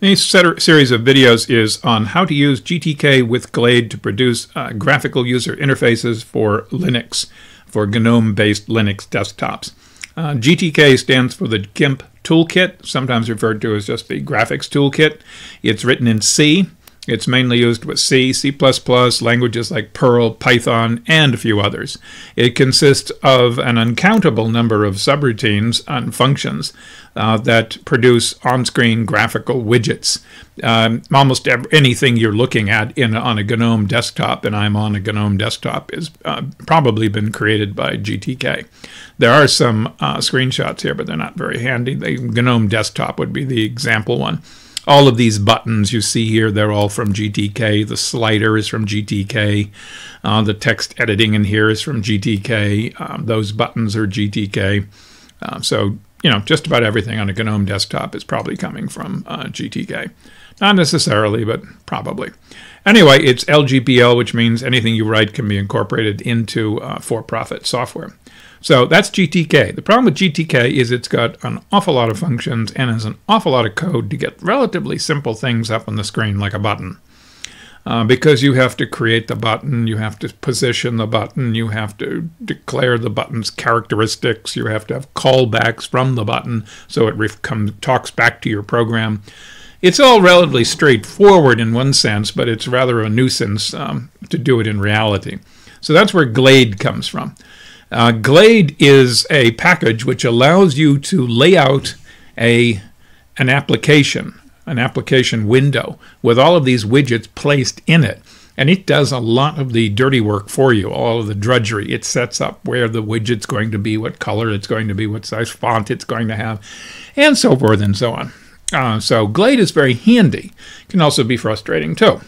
This series of videos is on how to use GTK with Glade to produce uh, graphical user interfaces for Linux, for GNOME-based Linux desktops. Uh, GTK stands for the GIMP Toolkit, sometimes referred to as just the Graphics Toolkit. It's written in C. It's mainly used with C, C++, languages like Perl, Python, and a few others. It consists of an uncountable number of subroutines and functions uh, that produce on-screen graphical widgets. Um, almost anything you're looking at in on a GNOME desktop, and I'm on a GNOME desktop, is uh, probably been created by GTK. There are some uh, screenshots here, but they're not very handy. The GNOME desktop would be the example one. All of these buttons you see here, they're all from GTK. The slider is from GTK. Uh, the text editing in here is from GTK. Um, those buttons are GTK. Uh, so, you know, just about everything on a GNOME desktop is probably coming from uh, GTK. Not necessarily, but probably. Anyway, it's LGPL, which means anything you write can be incorporated into uh, for-profit software. So that's GTK. The problem with GTK is it's got an awful lot of functions and has an awful lot of code to get relatively simple things up on the screen like a button. Uh, because you have to create the button, you have to position the button, you have to declare the button's characteristics, you have to have callbacks from the button so it talks back to your program. It's all relatively straightforward in one sense, but it's rather a nuisance um, to do it in reality. So that's where Glade comes from. Uh, Glade is a package which allows you to lay out a, an application, an application window with all of these widgets placed in it. And it does a lot of the dirty work for you, all of the drudgery. It sets up where the widget's going to be, what color it's going to be, what size font it's going to have, and so forth and so on. Uh, so Glade is very handy. It Can also be frustrating too.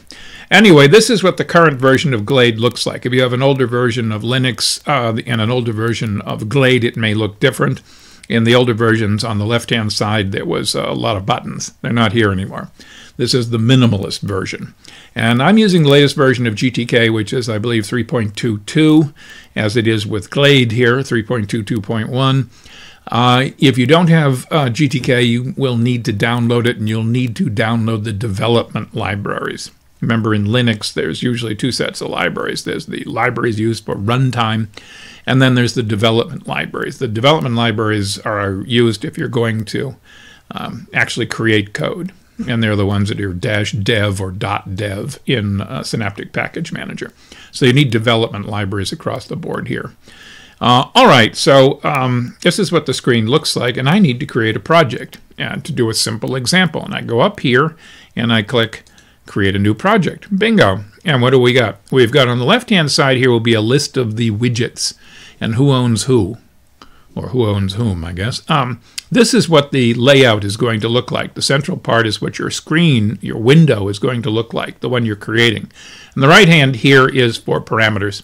Anyway, this is what the current version of Glade looks like. If you have an older version of Linux uh, and an older version of Glade, it may look different. In the older versions, on the left-hand side, there was a lot of buttons. They're not here anymore. This is the minimalist version. And I'm using the latest version of GTK, which is, I believe, 3.22, as it is with Glade here, 3.22.1. Uh, if you don't have uh, GTK, you will need to download it, and you'll need to download the development libraries. Remember, in Linux, there's usually two sets of libraries. There's the libraries used for runtime, and then there's the development libraries. The development libraries are used if you're going to um, actually create code, and they're the ones that are dash dev or dot dev in uh, Synaptic Package Manager. So you need development libraries across the board here. Uh, all right, so um, this is what the screen looks like, and I need to create a project and to do a simple example. And I go up here and I click create a new project. Bingo. And what do we got? We've got on the left-hand side here will be a list of the widgets and who owns who, or who owns whom, I guess. Um, this is what the layout is going to look like. The central part is what your screen, your window is going to look like, the one you're creating. And the right hand here is for parameters,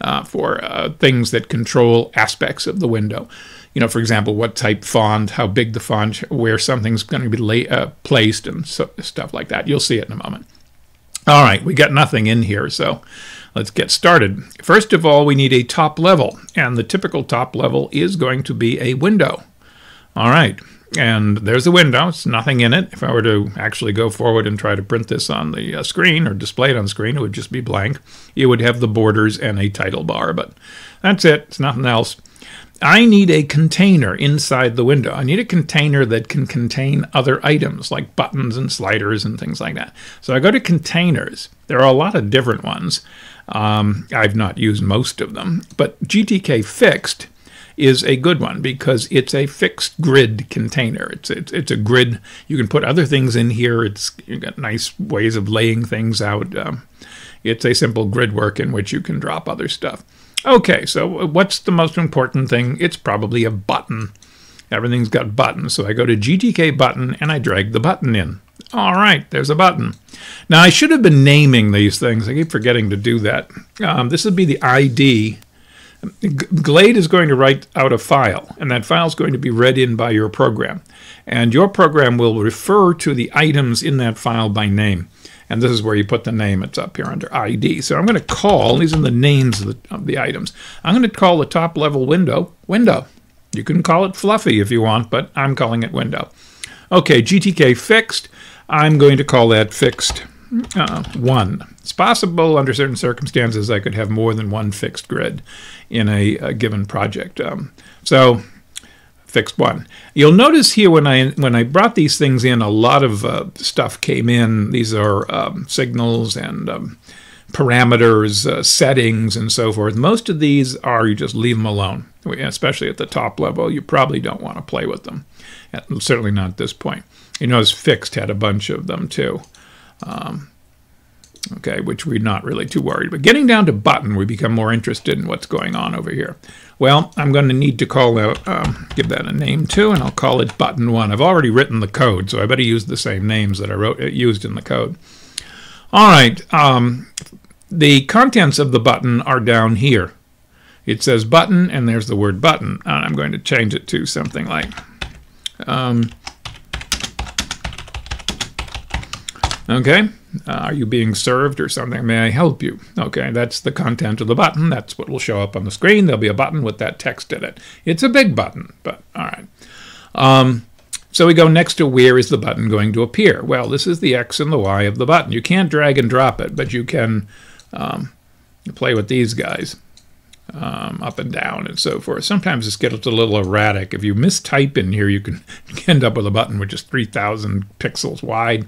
uh, for uh, things that control aspects of the window you know, for example, what type font, how big the font, where something's going to be lay, uh, placed, and so, stuff like that. You'll see it in a moment. All right, we got nothing in here, so let's get started. First of all, we need a top level, and the typical top level is going to be a window. All right, and there's a window. It's nothing in it. If I were to actually go forward and try to print this on the uh, screen or display it on screen, it would just be blank. You would have the borders and a title bar, but that's it. It's nothing else. I need a container inside the window. I need a container that can contain other items like buttons and sliders and things like that. So I go to containers. There are a lot of different ones. Um, I've not used most of them, but GTK fixed is a good one because it's a fixed grid container. It's, it's, it's a grid. You can put other things in here. It's you've got nice ways of laying things out. Um, it's a simple grid work in which you can drop other stuff. Okay, so what's the most important thing? It's probably a button. Everything's got buttons. So I go to GTK button and I drag the button in. All right, there's a button. Now I should have been naming these things. I keep forgetting to do that. Um, this would be the ID. Glade is going to write out a file, and that file is going to be read in by your program. And your program will refer to the items in that file by name. And this is where you put the name. It's up here under ID. So I'm going to call, these are the names of the, of the items. I'm going to call the top level window, window. You can call it fluffy if you want, but I'm calling it window. Okay, GTK fixed. I'm going to call that fixed uh, 1. It's possible under certain circumstances I could have more than one fixed grid in a, a given project. Um, so fixed 1. You'll notice here when I when I brought these things in, a lot of uh, stuff came in. These are um, signals and um, parameters, uh, settings, and so forth. Most of these are you just leave them alone, especially at the top level. You probably don't want to play with them, certainly not at this point. You notice fixed had a bunch of them too. Um, okay, which we're not really too worried. But getting down to button, we become more interested in what's going on over here. Well, I'm going to need to call out, um, give that a name too, and I'll call it button one. I've already written the code, so I better use the same names that I wrote used in the code. All right, um, the contents of the button are down here. It says button, and there's the word button. And I'm going to change it to something like um, Okay, uh, are you being served or something? May I help you? Okay, that's the content of the button. That's what will show up on the screen. There'll be a button with that text in it. It's a big button, but all right. Um, so we go next to where is the button going to appear? Well, this is the X and the Y of the button. You can't drag and drop it, but you can um, play with these guys um, up and down and so forth. Sometimes this gets a little erratic. If you mistype in here, you can end up with a button which is 3,000 pixels wide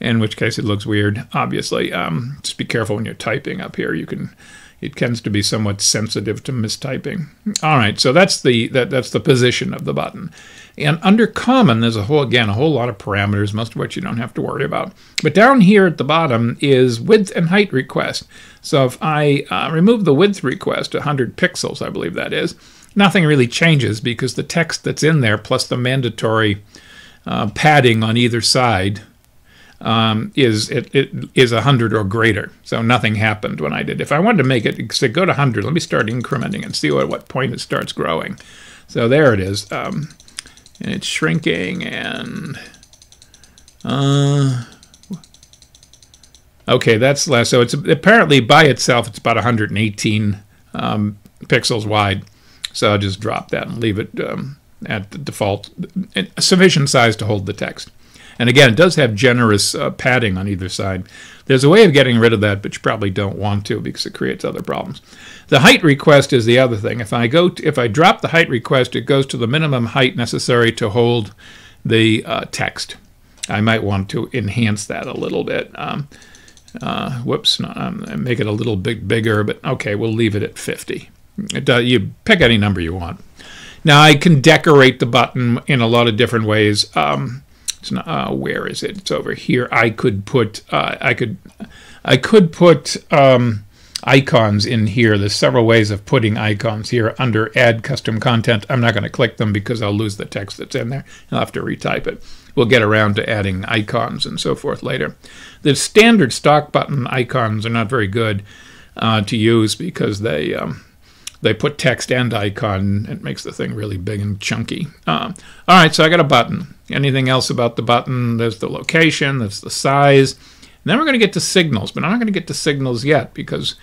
in which case it looks weird, obviously. Um, just be careful when you're typing up here. You can, it tends to be somewhat sensitive to mistyping. All right, so that's the that that's the position of the button. And under common, there's a whole again a whole lot of parameters, most of which you don't have to worry about. But down here at the bottom is width and height request. So if I uh, remove the width request, 100 pixels, I believe that is, nothing really changes because the text that's in there plus the mandatory uh, padding on either side um, is it, it is 100 or greater. So nothing happened when I did. If I wanted to make it, go to 100, let me start incrementing and see what, what point it starts growing. So there it is. Um, and it's shrinking and... Uh, okay, that's less. So it's apparently by itself, it's about 118 um, pixels wide. So I'll just drop that and leave it um, at the default, sufficient size to hold the text. And again, it does have generous uh, padding on either side. There's a way of getting rid of that, but you probably don't want to because it creates other problems. The height request is the other thing. If I go, to, if I drop the height request, it goes to the minimum height necessary to hold the uh, text. I might want to enhance that a little bit. Um, uh, whoops, um, make it a little bit bigger, but okay, we'll leave it at 50. It, uh, you pick any number you want. Now I can decorate the button in a lot of different ways. Um, it's not, uh, where is it? It's over here. I could put, uh, I could, I could put um, icons in here. There's several ways of putting icons here under Add Custom Content. I'm not going to click them because I'll lose the text that's in there. I'll have to retype it. We'll get around to adding icons and so forth later. The standard stock button icons are not very good uh, to use because they um, they put text and icon. It makes the thing really big and chunky. Uh, all right, so I got a button. Anything else about the button? There's the location, there's the size. And then we're going to get to signals, but I'm not going to get to signals yet because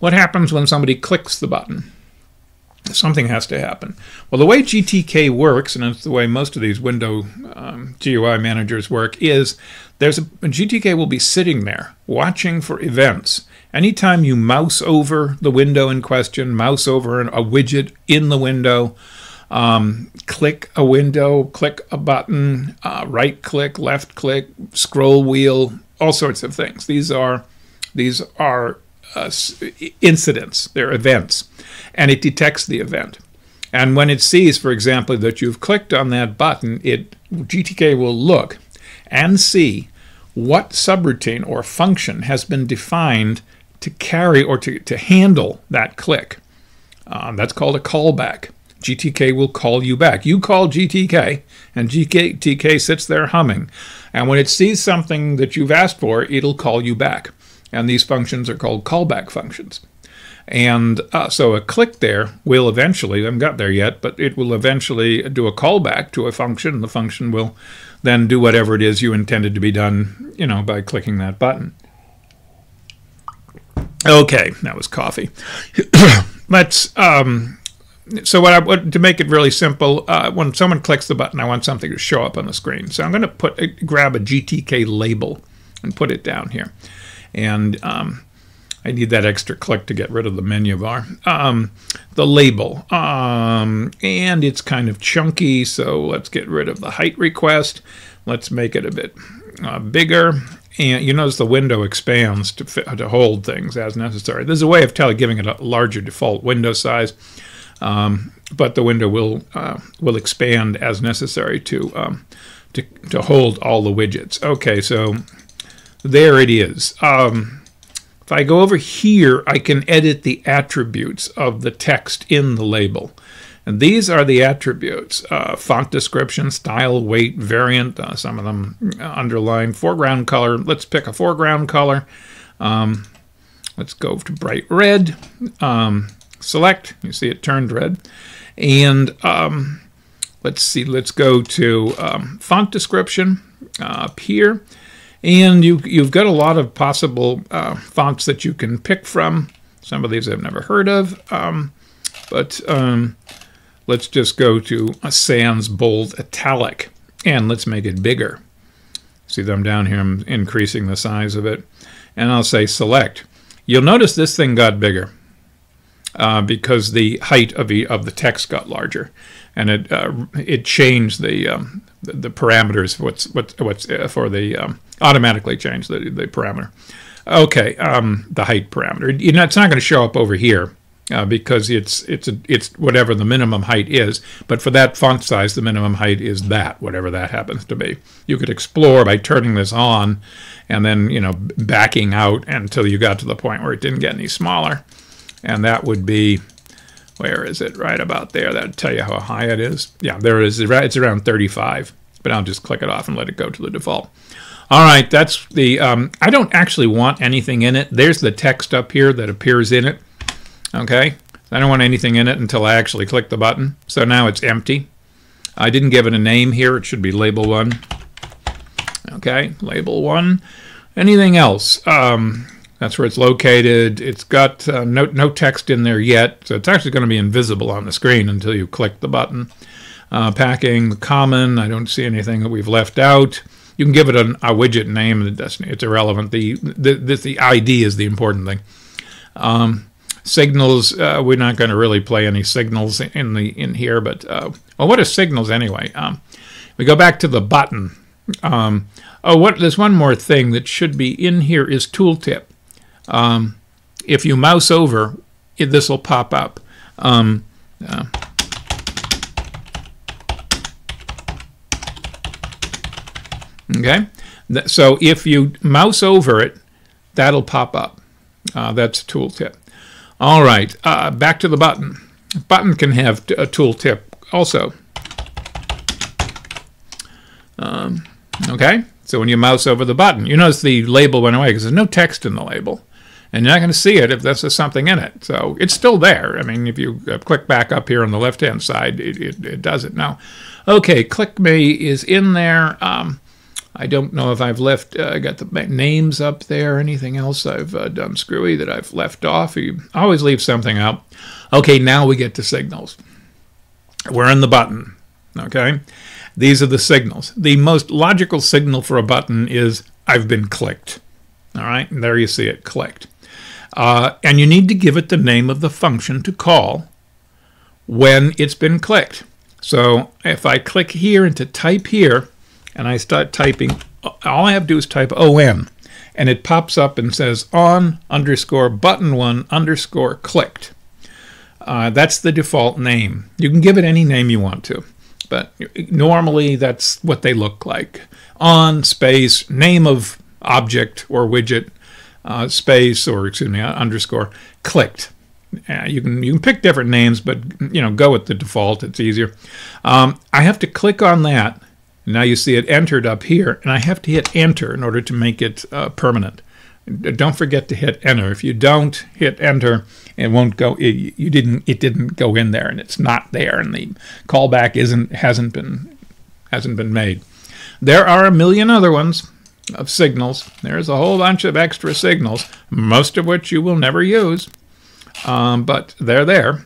what happens when somebody clicks the button? Something has to happen. Well, the way GTK works, and it's the way most of these window um, GUI managers work, is there's a, a GTK will be sitting there watching for events Anytime you mouse over the window in question, mouse over a widget in the window, um, click a window, click a button, uh, right click, left click, scroll wheel, all sorts of things. These are these are uh, incidents, they're events, and it detects the event. And when it sees, for example, that you've clicked on that button, it GTK will look and see what subroutine or function has been defined to carry or to, to handle that click. Um, that's called a callback. GTK will call you back. You call GTK, and GTK sits there humming. And when it sees something that you've asked for, it'll call you back. And these functions are called callback functions. And uh, so a click there will eventually, I haven't got there yet, but it will eventually do a callback to a function. The function will then do whatever it is you intended to be done, you know, by clicking that button. Okay, that was coffee. Let's um, so what I want to make it really simple, uh, when someone clicks the button, I want something to show up on the screen. So I'm going to put uh, grab a GTK label and put it down here, and um, I need that extra click to get rid of the menu bar. Um, the label, um, and it's kind of chunky, so let's get rid of the height request. Let's make it a bit uh, bigger. And you notice the window expands to, fit, to hold things as necessary. There's a way of telling, giving it a larger default window size, um, but the window will uh, will expand as necessary to, um, to to hold all the widgets. Okay, so there it is. Um, if I go over here, I can edit the attributes of the text in the label. And these are the attributes, uh, font description, style, weight, variant, uh, some of them underlined, foreground color. Let's pick a foreground color. Um, let's go to bright red. Um, select, you see it turned red. And um, let's see, let's go to um, font description uh, up here. And you, you've got a lot of possible uh, fonts that you can pick from. Some of these I've never heard of. Um, but um, let's just go to a Sans Bold Italic. And let's make it bigger. See them down here, I'm increasing the size of it. And I'll say select. You'll notice this thing got bigger. Uh, because the height of the of the text got larger, and it uh, it changed the, um, the, the parameters. What's what what's uh, for the um, automatically change the, the parameter. Okay, um, the height parameter. You know, it's not going to show up over here uh, because it's it's a, it's whatever the minimum height is. But for that font size, the minimum height is that, whatever that happens to be. You could explore by turning this on, and then you know backing out until you got to the point where it didn't get any smaller, and that would be. Where is it? Right about there. That'll tell you how high it is. Yeah, there is. It's around 35. But I'll just click it off and let it go to the default. All right, that's the, um, I don't actually want anything in it. There's the text up here that appears in it. Okay, I don't want anything in it until I actually click the button. So now it's empty. I didn't give it a name here. It should be label one. Okay, label one. Anything else? Um, that's where it's located. It's got uh, no, no text in there yet, so it's actually going to be invisible on the screen until you click the button. Uh, packing, common, I don't see anything that we've left out. You can give it an, a widget name. The it's irrelevant. The, the, the, the ID is the important thing. Um, signals, uh, we're not going to really play any signals in the in here, but uh, well, what are signals anyway? Um, we go back to the button. Um, oh, what? There's one more thing that should be in here is tooltip. Um, if you mouse over, this will pop up. Um, uh, Okay, so if you mouse over it, that'll pop up. Uh, that's a tooltip. All right, uh, back to the button. Button can have a tooltip also. Um, okay, so when you mouse over the button, you notice the label went away because there's no text in the label. And you're not going to see it if this is something in it. So it's still there. I mean, if you uh, click back up here on the left-hand side, it, it, it, does it now. Okay, click me is in there. Um, I don't know if I've left, uh, got the names up there, anything else I've uh, done screwy that I've left off. You always leave something out. Okay, now we get to signals. We're in the button, okay? These are the signals. The most logical signal for a button is I've been clicked, all right? And there you see it, clicked. Uh, and you need to give it the name of the function to call when it's been clicked. So if I click here and to type here, and I start typing, all I have to do is type ON, and it pops up and says on underscore button one underscore clicked. Uh, that's the default name. You can give it any name you want to, but normally that's what they look like. On space, name of object or widget, uh, space or excuse me, uh, underscore clicked. Uh, you can you can pick different names, but you know go with the default. It's easier. Um, I have to click on that now you see it entered up here, and I have to hit enter in order to make it uh, permanent. Don't forget to hit enter. If you don't hit enter, it won't go. It, you didn't. It didn't go in there, and it's not there, and the callback isn't hasn't been hasn't been made. There are a million other ones of signals. There's a whole bunch of extra signals, most of which you will never use, um, but they're there.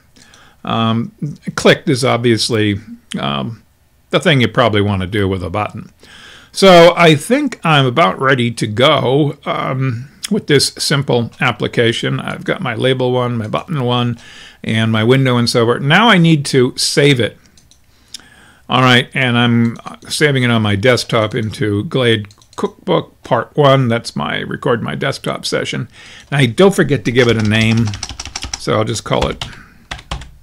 Um, clicked is obviously um, the thing you probably want to do with a button. So I think I'm about ready to go um, with this simple application. I've got my label one, my button one, and my window and so forth. Now I need to save it. All right, and I'm saving it on my desktop into Glade Cookbook Part 1. That's my record my desktop session. Now don't forget to give it a name, so I'll just call it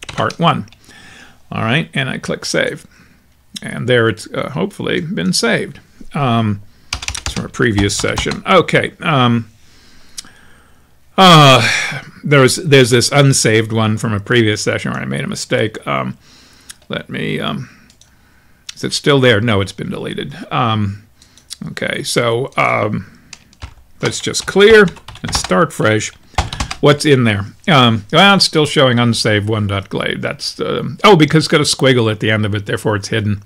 Part 1. All right, and I click Save. And there it's uh, hopefully been saved um, from a previous session. Okay. Um, uh, there's there's this unsaved one from a previous session where I made a mistake. Um, let me. Um, is it still there? No, it's been deleted. Um, okay, so um, let's just clear and start fresh. What's in there? Um, well, it's still showing unsaved one.glade. That's uh, oh, because it's got a squiggle at the end of it, therefore it's hidden.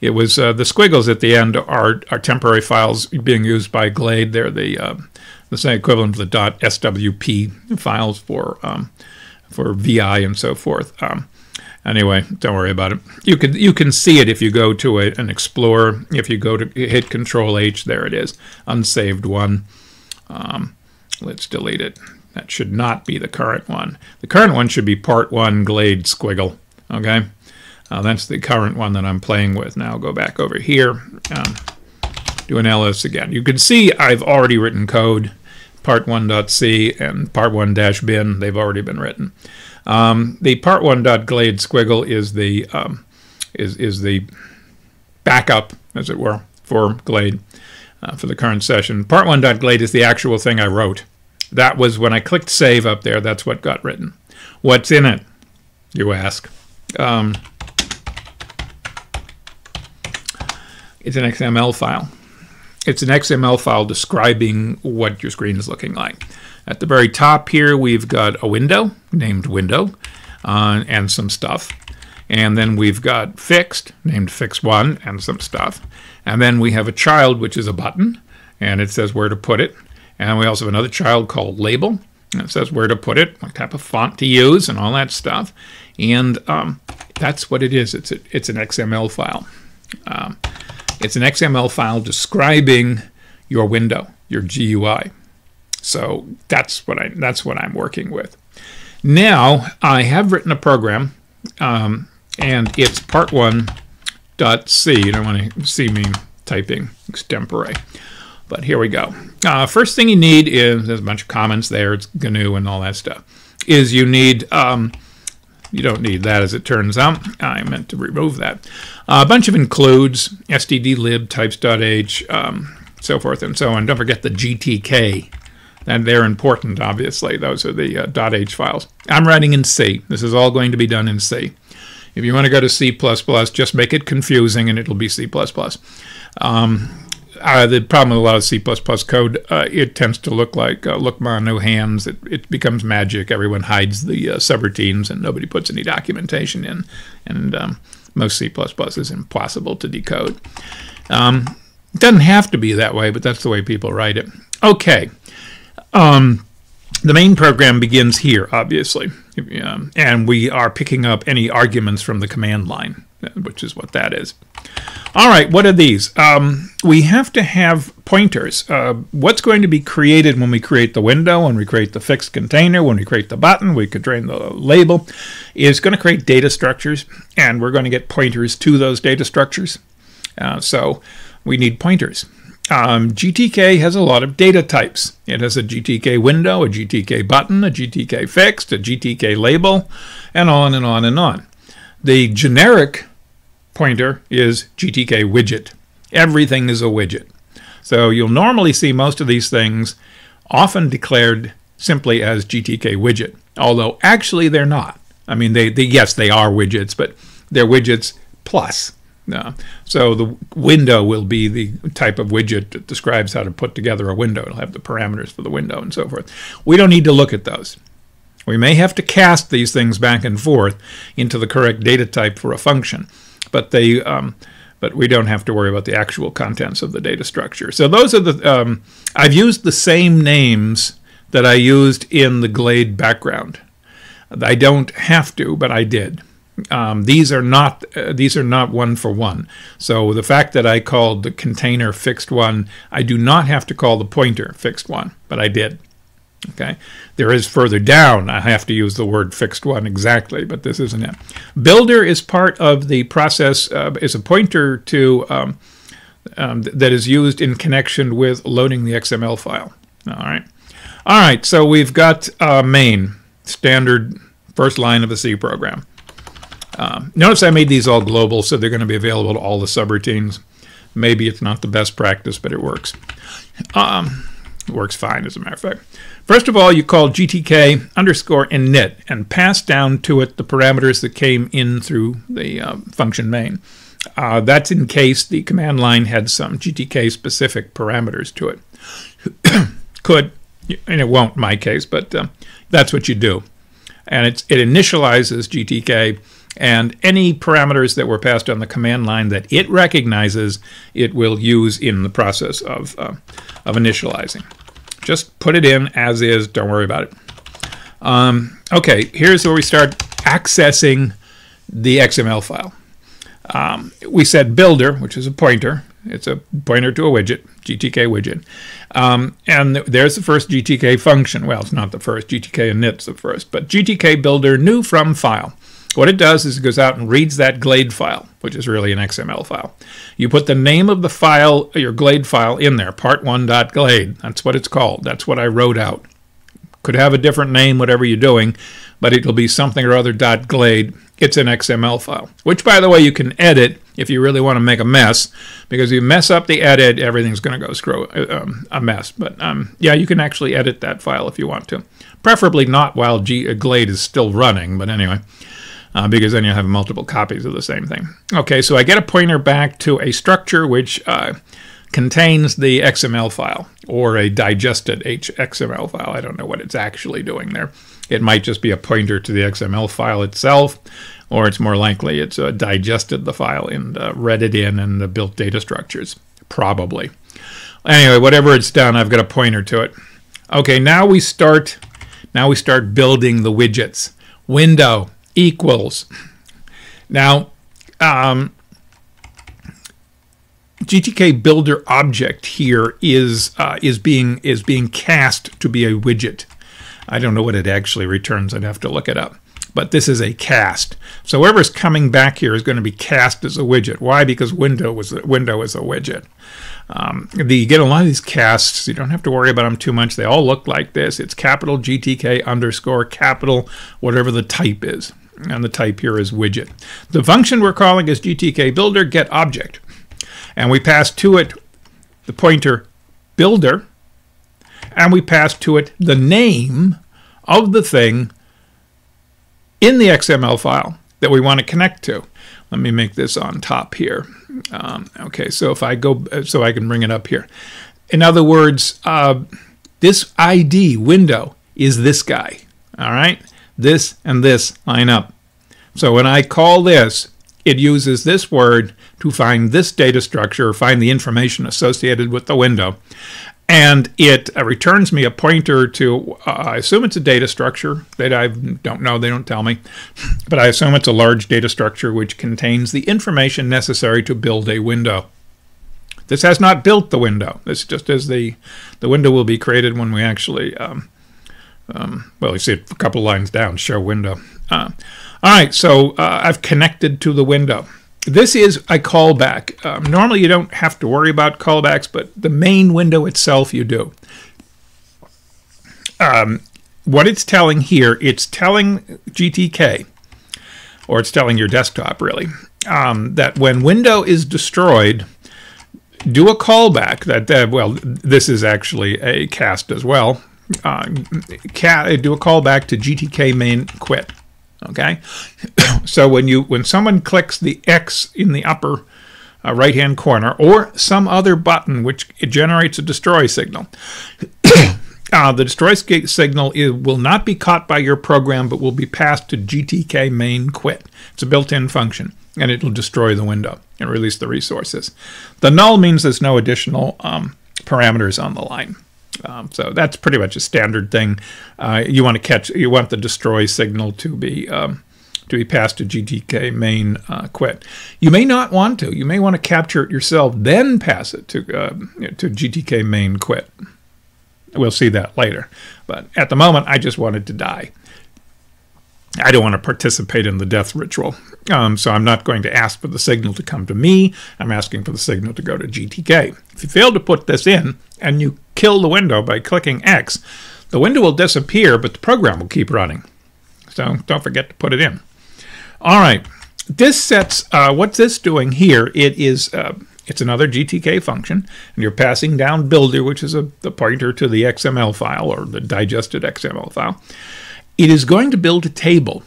It was uh, the squiggles at the end are, are temporary files being used by Glade. They're the uh, the same equivalent of the dot .swp files for um, for VI and so forth. Um, anyway, don't worry about it. You can you can see it if you go to a, an Explorer. If you go to hit Control H, there it is, unsaved one. Um, let's delete it. That should not be the current one. The current one should be Part One Glade Squiggle. Okay. Uh, that's the current one that I'm playing with. Now go back over here, um, do an ls again. You can see I've already written code, part1.c and part1-bin, they've already been written. Um, the part1.glade squiggle is the um, is is the backup, as it were, for Glade uh, for the current session. Part1.glade is the actual thing I wrote. That was when I clicked save up there. That's what got written. What's in it? You ask. Um, It's an XML file. It's an XML file describing what your screen is looking like. At the very top here, we've got a window named window uh, and some stuff. And then we've got fixed named fix1 and some stuff. And then we have a child, which is a button, and it says where to put it. And we also have another child called label. And it says where to put it, what type of font to use, and all that stuff. And um, that's what it is. It's, a, it's an XML file. Um, it's an XML file describing your window, your GUI. So that's what I that's what I'm working with. Now I have written a program, um, and it's part one dot C. You don't want to see me typing extempore, but here we go. Uh, first thing you need is there's a bunch of comments there. It's GNU and all that stuff. Is you need um, you don't need that as it turns out. I meant to remove that. Uh, a bunch of includes, stdlib, types.h, um, so forth and so on. Don't forget the GTK. And they're important, obviously. Those are the uh, .h files. I'm writing in C. This is all going to be done in C. If you want to go to C++, just make it confusing and it'll be C++. Um, uh, the problem with a lot of C++ code, uh, it tends to look like uh, look my no hands. It, it becomes magic. Everyone hides the uh, subroutines and nobody puts any documentation in. And um, most C++ is impossible to decode. Um, it doesn't have to be that way, but that's the way people write it. Okay. Um, the main program begins here, obviously, um, and we are picking up any arguments from the command line, which is what that is. All right, what are these? Um, we have to have pointers. Uh, what's going to be created when we create the window, when we create the fixed container, when we create the button, we could train the label, is going to create data structures, and we're going to get pointers to those data structures. Uh, so we need pointers. Um, GTK has a lot of data types. It has a GTK window, a GTK button, a GTK fixed, a GTK label, and on and on and on. The generic pointer is GTK widget. Everything is a widget. So you'll normally see most of these things often declared simply as GTK widget, although actually they're not. I mean, they, they yes, they are widgets, but they're widgets plus. Uh, so the window will be the type of widget that describes how to put together a window. It'll have the parameters for the window and so forth. We don't need to look at those. We may have to cast these things back and forth into the correct data type for a function but they um, but we don't have to worry about the actual contents of the data structure. So those are the um, I've used the same names that I used in the Glade background. I don't have to, but I did. Um, these are not uh, these are not one for one. So the fact that I called the container fixed one, I do not have to call the pointer fixed one, but I did. Okay, there is further down. I have to use the word fixed one exactly, but this isn't it. Builder is part of the process. Uh, is a pointer to um, um, that is used in connection with loading the XML file. All right, all right. So we've got uh, main standard first line of a C program. Um, notice I made these all global, so they're going to be available to all the subroutines. Maybe it's not the best practice, but it works. Um, it works fine, as a matter of fact. First of all, you call GTK underscore init and pass down to it the parameters that came in through the uh, function main. Uh, that's in case the command line had some GTK specific parameters to it. Could, and it won't in my case, but uh, that's what you do. And it initializes GTK and any parameters that were passed on the command line that it recognizes, it will use in the process of, uh, of initializing. Just put it in as is, don't worry about it. Um, okay, here's where we start accessing the XML file. Um, we said builder, which is a pointer. It's a pointer to a widget, GTK widget. Um, and there's the first GTK function. Well, it's not the first. GTK init's the first. But GTK builder new from file. What it does is it goes out and reads that Glade file, which is really an XML file. You put the name of the file, your Glade file, in there, part1.glade. That's what it's called. That's what I wrote out. Could have a different name, whatever you're doing, but it'll be something or other .glade. It's an XML file, which, by the way, you can edit if you really want to make a mess, because if you mess up the edit, everything's going to go screw um, a mess. But um, yeah, you can actually edit that file if you want to. Preferably not while G Glade is still running, but anyway uh, because then you'll have multiple copies of the same thing. Okay, so I get a pointer back to a structure which uh, contains the XML file or a digested HXML file. I don't know what it's actually doing there. It might just be a pointer to the XML file itself, or it's more likely it's uh, digested the file and uh, read it in and uh, built data structures. Probably. Anyway, whatever it's done, I've got a pointer to it. Okay, now we start. Now we start building the widgets. Window equals. Now, um, GTK Builder object here is uh, is being is being cast to be a widget. I don't know what it actually returns. I'd have to look it up. But this is a cast. So whatever's coming back here is going to be cast as a widget. Why? Because window was window is a widget. Um, the, you get a lot of these casts. You don't have to worry about them too much. They all look like this. It's capital GTK underscore capital whatever the type is and the type here is widget. The function we're calling is GTK builder get object. And we pass to it the pointer builder, and we pass to it the name of the thing in the XML file that we want to connect to. Let me make this on top here. Um, okay, so if I go, so I can bring it up here. In other words, uh, this ID window is this guy. All right this and this line up. So when I call this, it uses this word to find this data structure, find the information associated with the window. And it returns me a pointer to, uh, I assume it's a data structure that I don't know, they don't tell me, but I assume it's a large data structure which contains the information necessary to build a window. This has not built the window. This just as the, the window will be created when we actually um, um, well, you see it a couple lines down, show window. Uh, all right, so uh, I've connected to the window. This is a callback. Um, normally you don't have to worry about callbacks, but the main window itself you do. Um, what it's telling here, it's telling GTK, or it's telling your desktop really, um, that when window is destroyed, do a callback. That uh, well, this is actually a cast as well uh, do a callback to GTK main quit. Okay, so when you when someone clicks the X in the upper uh, right hand corner or some other button which it generates a destroy signal. uh, the destroy signal is, will not be caught by your program but will be passed to GTK main quit. It's a built-in function and it will destroy the window and release the resources. The null means there's no additional um, parameters on the line. Um, so that's pretty much a standard thing. Uh, you want to catch, you want the destroy signal to be um, to be passed to GTK main uh, quit. You may not want to. You may want to capture it yourself, then pass it to uh, to GTK main quit. We'll see that later. But at the moment, I just wanted to die. I don't want to participate in the death ritual. Um, so I'm not going to ask for the signal to come to me. I'm asking for the signal to go to GTK. If you fail to put this in and you kill the window by clicking X, the window will disappear, but the program will keep running. So don't forget to put it in. All right. This sets, uh, what's this doing here? It is, uh, it's another GTK function, and you're passing down builder, which is a, the pointer to the XML file or the digested XML file. It is going to build a table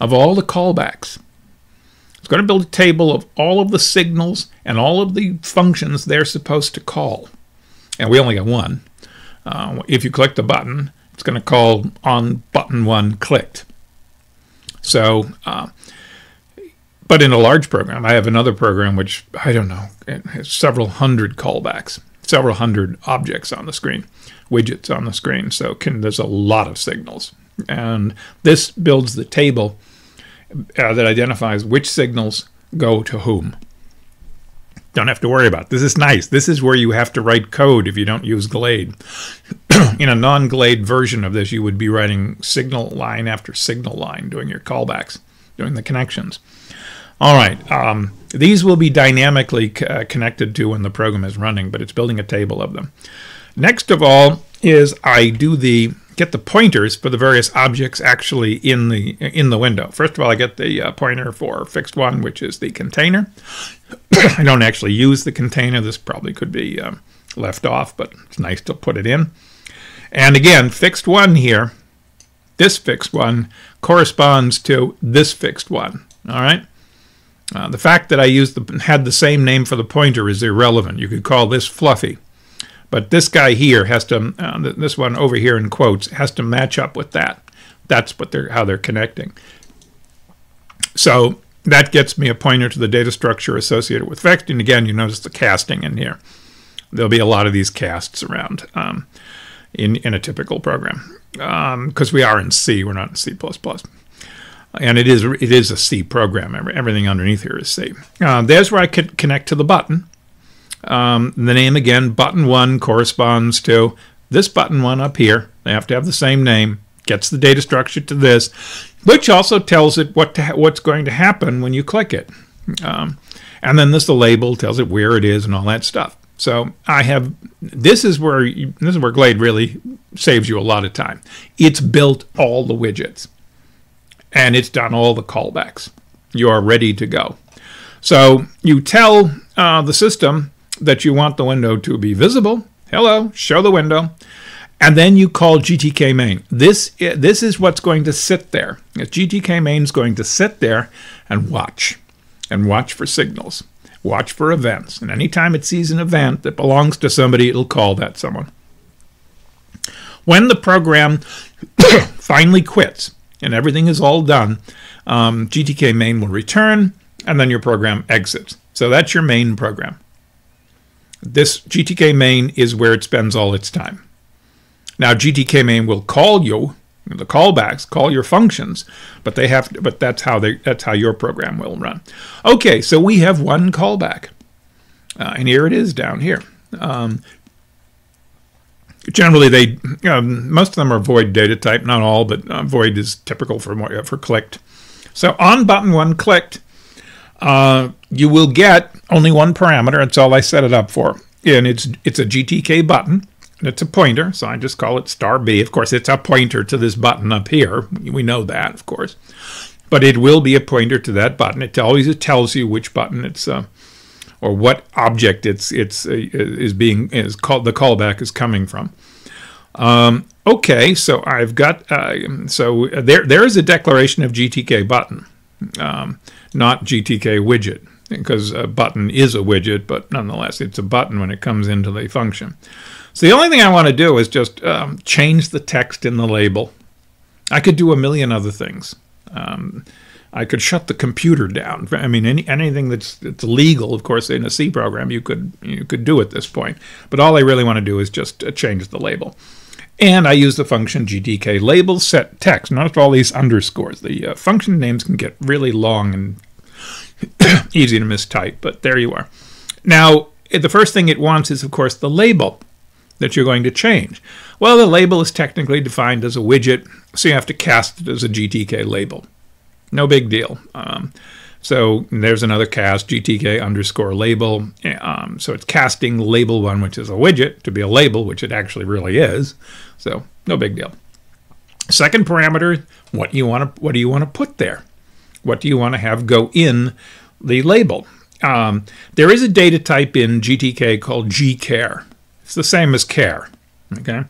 of all the callbacks. It's going to build a table of all of the signals and all of the functions they're supposed to call. And we only got one. Uh, if you click the button, it's going to call on button one clicked. So, uh, but in a large program, I have another program which, I don't know, has several hundred callbacks, several hundred objects on the screen, widgets on the screen. So can, there's a lot of signals. And this builds the table uh, that identifies which signals go to whom. Don't have to worry about. This is nice. This is where you have to write code if you don't use Glade. In a non-Glade version of this, you would be writing signal line after signal line, doing your callbacks, doing the connections. All right. Um, these will be dynamically uh, connected to when the program is running, but it's building a table of them. Next of all is I do the get the pointers for the various objects actually in the in the window. First of all, I get the uh, pointer for fixed one, which is the container. I don't actually use the container. This probably could be um, left off, but it's nice to put it in. And again, fixed one here, this fixed one corresponds to this fixed one. All right. Uh, the fact that I used the, had the same name for the pointer is irrelevant. You could call this Fluffy. But this guy here has to, uh, this one over here in quotes, has to match up with that. That's what they're how they're connecting. So that gets me a pointer to the data structure associated with Vext. And again, you notice the casting in here. There'll be a lot of these casts around um, in, in a typical program because um, we are in C, we're not in C++. And it is it is a C program. Everything underneath here is C. Uh, there's where I could connect to the button. Um, the name again, button one corresponds to this button one up here. They have to have the same name. Gets the data structure to this, which also tells it what to what's going to happen when you click it. Um, and then this the label tells it where it is and all that stuff. So I have this is where you, this is where Glade really saves you a lot of time. It's built all the widgets, and it's done all the callbacks. You are ready to go. So you tell uh, the system that you want the window to be visible. Hello, show the window. And then you call GTK main. This, this is what's going to sit there. GTK main is going to sit there and watch, and watch for signals, watch for events. And anytime it sees an event that belongs to somebody, it'll call that someone. When the program finally quits and everything is all done, um, GTK main will return, and then your program exits. So that's your main program. This GTK main is where it spends all its time. Now GTK main will call you the callbacks, call your functions, but they have to, but that's how they that's how your program will run. Okay, so we have one callback. Uh, and here it is down here. Um, generally, they um, most of them are void data type, not all, but uh, void is typical for for clicked. So on button one clicked, uh, you will get only one parameter. That's all I set it up for. And it's it's a GTK button. And it's a pointer, so I just call it star B. Of course, it's a pointer to this button up here. We know that, of course. But it will be a pointer to that button. It always tells you which button it's uh, or what object it's it's uh, is being is called the callback is coming from. Um, okay, so I've got uh, so there there is a declaration of GTK button. Um, not GTK widget, because a button is a widget, but nonetheless, it's a button when it comes into the function. So the only thing I want to do is just um, change the text in the label. I could do a million other things. Um, I could shut the computer down. I mean, any, anything that's, that's legal, of course, in a C program, you could you could do at this point. But all I really want to do is just uh, change the label. And I use the function GTK label set text. Notice all these underscores. The uh, function names can get really long and easy to mistype, but there you are. Now, the first thing it wants is, of course, the label that you're going to change. Well, the label is technically defined as a widget, so you have to cast it as a GTK label. No big deal. Um, so there's another cast, GTK underscore label. Um, so it's casting label one, which is a widget, to be a label, which it actually really is. So no big deal. Second parameter, what you want to what do you want to put there? What do you want to have go in the label? Um, there is a data type in GTK called gchar. It's the same as char, okay?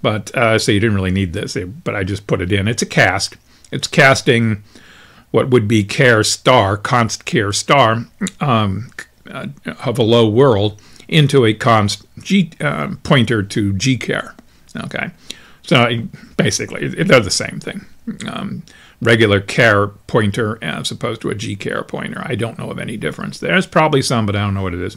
But uh, so you didn't really need this, but I just put it in. It's a cast. It's casting what would be char star, const char star um, uh, of a low world into a const g uh, pointer to gchar. Okay, so basically they're the same thing. Um, regular char pointer as opposed to a gchar pointer. I don't know of any difference. There's probably some, but I don't know what it is.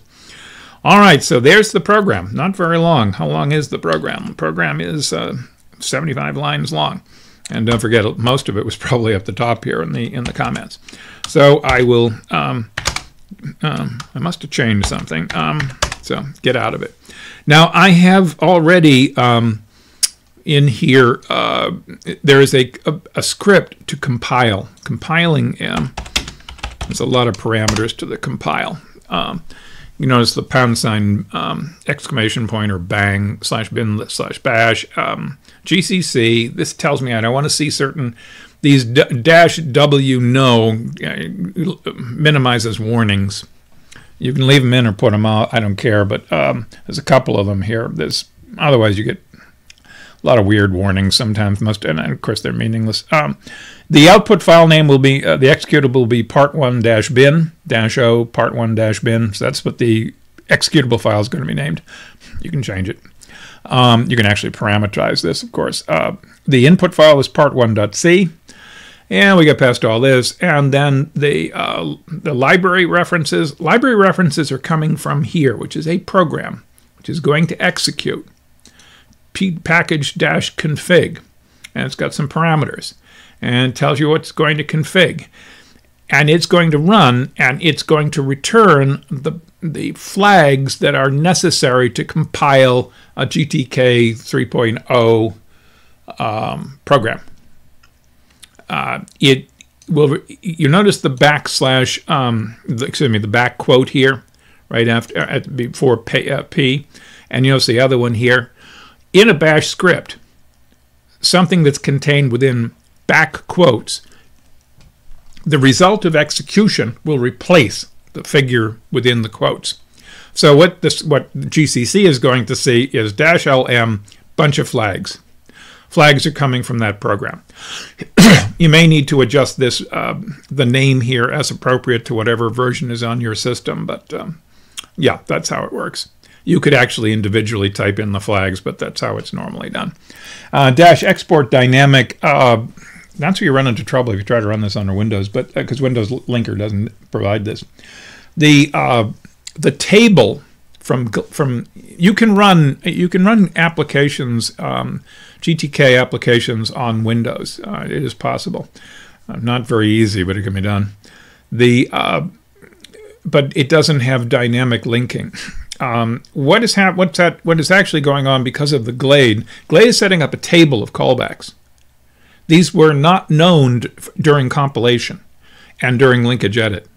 All right, so there's the program. Not very long. How long is the program? The program is uh, 75 lines long. And don't forget, most of it was probably up the top here in the in the comments. So I will. Um, um, I must have changed something. Um, so get out of it. Now I have already um, in here. Uh, there is a, a, a script to compile. Compiling. Um, there's a lot of parameters to the compile. Um, you notice the pound sign um, exclamation point or bang slash bin slash bash um, GCC. This tells me I don't want to see certain these dash W no uh, minimizes warnings. You can leave them in or put them out. I don't care, but um, there's a couple of them here. There's otherwise you get a lot of weird warnings sometimes. Most and of course they're meaningless. Um, the output file name will be, uh, the executable will be part1 dash bin dash o part1 dash bin. So that's what the executable file is going to be named. You can change it. Um, you can actually parameterize this, of course. Uh, the input file is part1.c. And we get past all this. And then the, uh, the library references. Library references are coming from here, which is a program, which is going to execute pkg-config. And it's got some parameters and tells you what's going to config. And it's going to run and it's going to return the, the flags that are necessary to compile a GTK 3.0 um, program. Uh, it will, you notice the backslash, um, the, excuse me, the back quote here, right after, at, before P, uh, P, and you notice the other one here. In a bash script, something that's contained within back quotes, the result of execution will replace the figure within the quotes. So what this what GCC is going to see is dash LM bunch of flags. Flags are coming from that program. you may need to adjust this uh, the name here as appropriate to whatever version is on your system, but um, yeah, that's how it works. You could actually individually type in the flags, but that's how it's normally done. Uh, dash export dynamic. Uh, that's where you run into trouble if you try to run this under Windows, but because uh, Windows Linker doesn't provide this. The uh, the table from from you can run you can run applications um, GTK applications on Windows. Uh, it is possible. Uh, not very easy, but it can be done. The uh, but it doesn't have dynamic linking. Um, what is hap- what's that? What is actually going on because of the Glade? Glade is setting up a table of callbacks. These were not known during compilation and during linkage edit.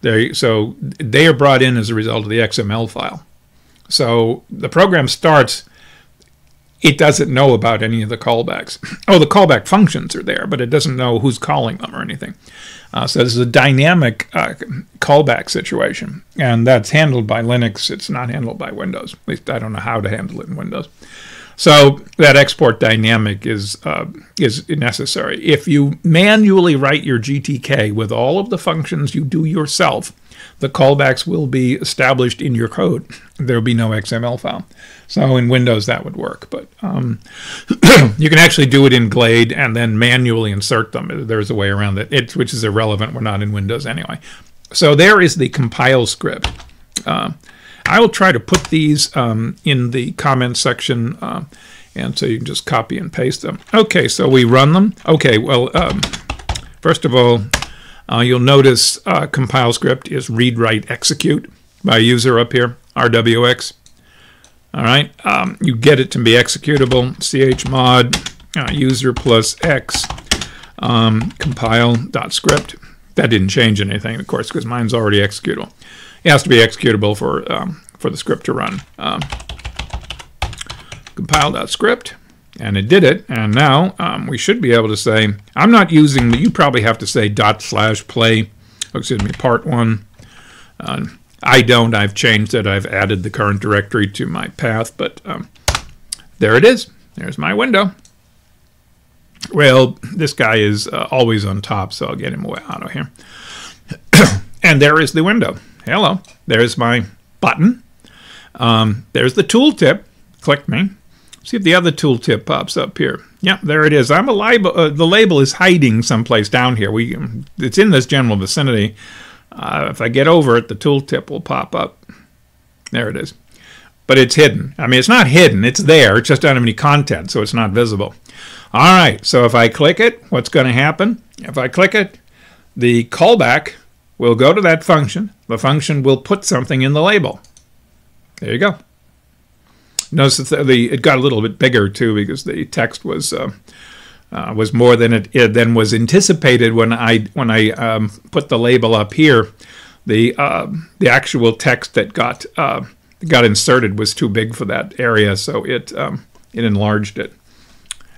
They, so they are brought in as a result of the XML file. So the program starts, it doesn't know about any of the callbacks. Oh, the callback functions are there, but it doesn't know who's calling them or anything. Uh, so this is a dynamic uh, callback situation, and that's handled by Linux. It's not handled by Windows. At least I don't know how to handle it in Windows. So that export dynamic is uh, is necessary. If you manually write your GTK with all of the functions you do yourself, the callbacks will be established in your code. There will be no XML file. So in Windows that would work, but um, you can actually do it in Glade and then manually insert them. There's a way around it, it which is irrelevant. We're not in Windows anyway. So there is the compile script. Uh, I will try to put these um, in the comments section, uh, and so you can just copy and paste them. Okay, so we run them. Okay, well, um, first of all, uh, you'll notice uh, compile script is read, write, execute by user up here, RWX. All right, um, you get it to be executable, chmod uh, user plus x um, compile dot script. That didn't change anything, of course, because mine's already executable. It has to be executable for um, for the script to run. Um, compile.script, and it did it. And now um, we should be able to say, I'm not using, you probably have to say dot slash play, excuse me, part one. Uh, I don't, I've changed it. I've added the current directory to my path, but um, there it is. There's my window. Well, this guy is uh, always on top, so I'll get him away out of here. and there is the window. Hello. There's my button. Um, there's the tooltip. Click me. See if the other tooltip pops up here. Yep, there it is. I'm a label. Uh, the label is hiding someplace down here. We, it's in this general vicinity. Uh, if I get over it, the tooltip will pop up. There it is. But it's hidden. I mean, it's not hidden. It's there. It just doesn't have any content, so it's not visible. All right. So if I click it, what's going to happen? If I click it, the callback will go to that function. The function will put something in the label. There you go. Notice that the, it got a little bit bigger too because the text was uh, uh, was more than it, it, than was anticipated when I when I um, put the label up here. The uh, the actual text that got uh, got inserted was too big for that area, so it um, it enlarged it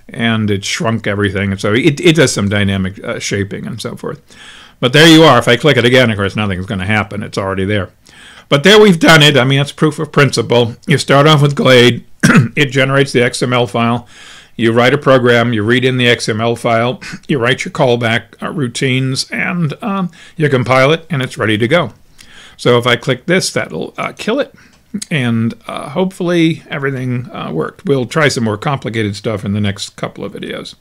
and it shrunk everything, and so it, it does some dynamic uh, shaping and so forth. But there you are. If I click it again, of course, nothing's going to happen. It's already there. But there we've done it. I mean, that's proof of principle. You start off with Glade. it generates the XML file. You write a program. You read in the XML file. You write your callback uh, routines, and um, you compile it, and it's ready to go. So if I click this, that'll uh, kill it. And uh, hopefully everything uh, worked. We'll try some more complicated stuff in the next couple of videos.